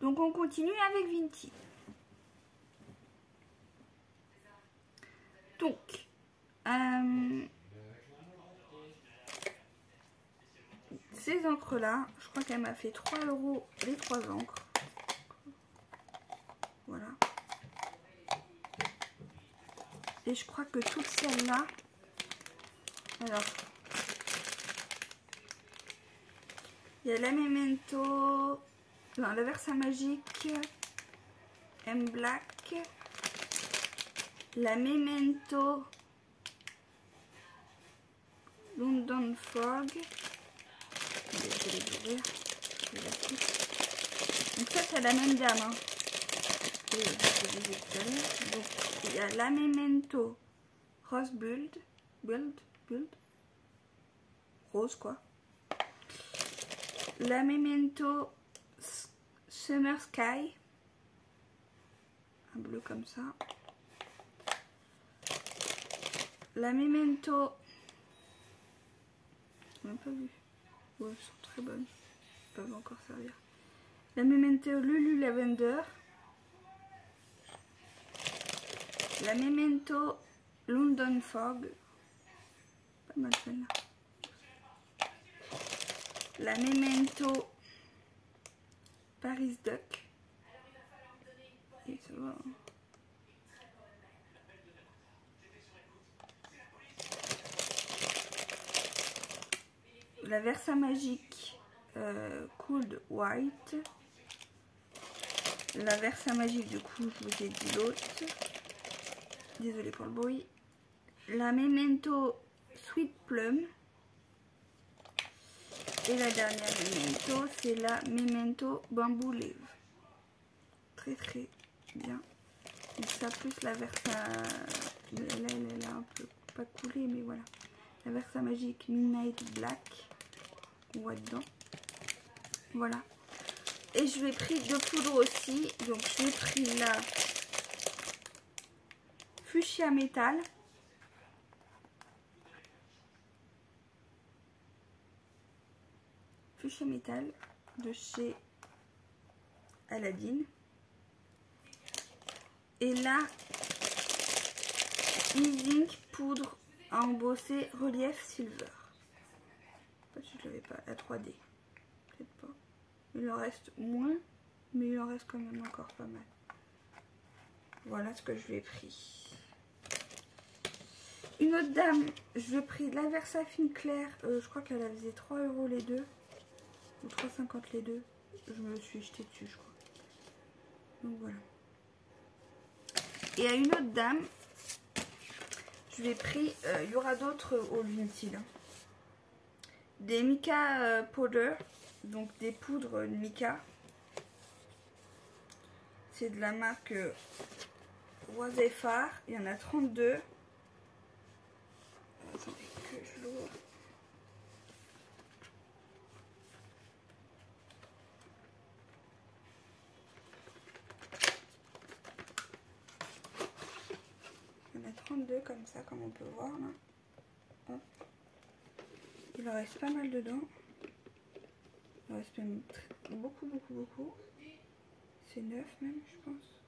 Donc on continue avec Vinti. Donc, euh, ces encres-là, je crois qu'elle m'a fait 3 euros les trois encres. Voilà. Et je crois que toutes celles-là, alors, il y a la Memento, non, la Versa Magique, M Black, la Memento, London Fog, je vais les ouvrir, donc ça c'est la même gamme, hein. il y a la Memento Rose Build, Build, Build, rose quoi, la Memento Summer Sky, un bleu comme ça. La Memento, même pas vu. Ouais, elles sont très bonnes. Elles peuvent encore servir. La Memento Lulu Lavender. La Memento London Fog. Pas mal celle-là. La Memento Paris Duck. La Versa Magique euh, Cooled White. La Versa Magique, du coup, je vous ai dit l'autre. Désolée pour le bruit. La Memento Sweet Plum. Et la dernière Memento, c'est la Memento Bamboo Leaf. Très très bien. Et ça plus la Versa... Elle, elle, elle a un peu pas coulé, mais voilà. La Versa Magique Midnight Black. On voit dedans. Voilà. Et je vais pris deux poudres aussi. Donc j'ai pris la Fuchsia Metal. Fuchsia Metal de chez Aladdin. Et là, Easing poudre à embosser relief silver. Je ne l'avais pas, la 3D. Peut-être pas. Il en reste moins, mais il en reste quand même encore pas mal. Voilà ce que je lui ai pris. Une autre dame, je lui ai pris de la Versa fine claire. Euh, je crois qu'elle faisait 3 euros les deux. Ou 3,50 les deux. Je me suis jetée dessus, je crois. Donc voilà. Et à une autre dame, je lui ai pris, euh, il y aura d'autres au Vintil. hein. Des Mica euh, Powder, donc des poudres de Mica. C'est de la marque euh, Phare. Il y en a 32. Attendez que je l'ouvre. Il y en a 32 comme ça, comme on peut voir là. Il en reste pas mal dedans. Il en reste même beaucoup, beaucoup, beaucoup. C'est neuf même, je pense.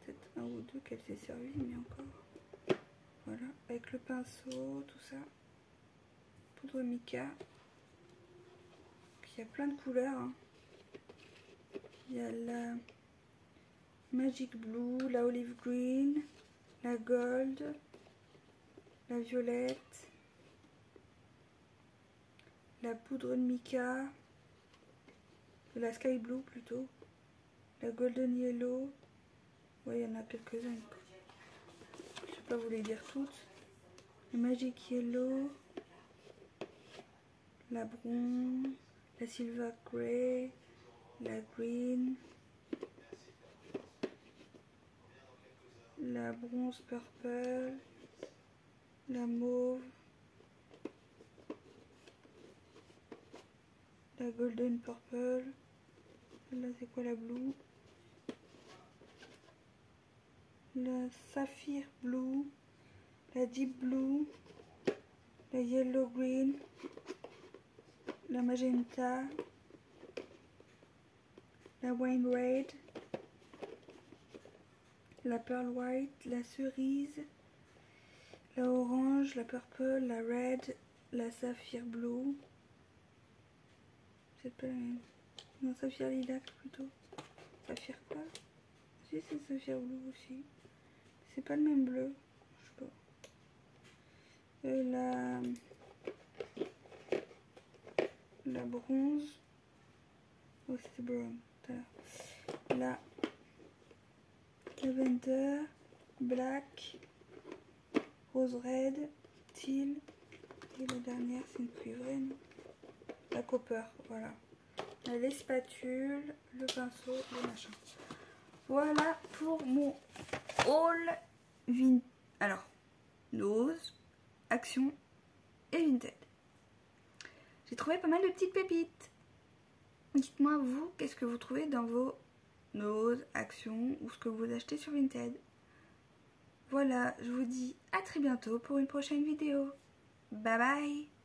Peut-être un ou deux qu'elle s'est servie, mais encore. Voilà, avec le pinceau, tout ça. Poudre mica. Il y a plein de couleurs. hein. Il y a la Magic Blue, la Olive Green, la Gold, la Violette, la poudre de mica, la Sky Blue plutôt, la Golden Yellow. Ouais, il y en a quelques-unes. Je vais pas vous les dire toutes. La Magic Yellow, la Bronze, la Silver Grey, la Green, la Bronze Purple, la Mauve, la Golden Purple, là c'est quoi la Blue, la Saphir Blue, la Deep Blue, la Yellow Green, la Magenta, la wine red, la pearl white, la cerise, la orange, la purple, la red, la saphir blue. C'est pas la même. Non, saphir lilac plutôt. Saphir quoi? Si, c'est saphir bleu aussi. C'est pas le même bleu. Je sais pas. Euh, la... La bronze. Oh, c'était brown. La lavender, black, rose red, teal. Et la dernière, c'est une cuivrée, La copper, voilà. Les spatules, le pinceau, le machin. Voilà pour mon haul vin... Alors, nose, action et vintage. J'ai trouvé pas mal de petites pépites. Dites-moi vous, qu'est-ce que vous trouvez dans vos noses, actions ou ce que vous achetez sur Vinted. Voilà, je vous dis à très bientôt pour une prochaine vidéo. Bye bye